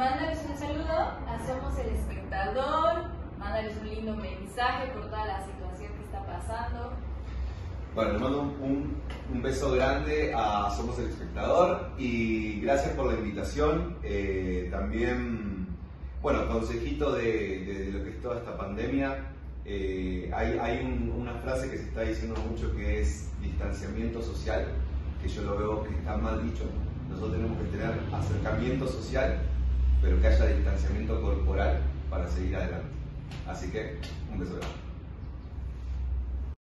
mándales un saludo a Somos el Espectador, mándales un lindo mensaje por toda la situación que está pasando. Bueno, les mando un, un beso grande a Somos el Espectador y gracias por la invitación. Eh, también, bueno, consejito de, de lo que es toda esta pandemia. Eh, hay, hay un- una frase que se está diciendo mucho que es distanciamiento social, que yo lo veo que está mal dicho. Nosotros tenemos que tener acercamiento social, pero que haya distanciamiento corporal para seguir adelante. Así que, un beso grande.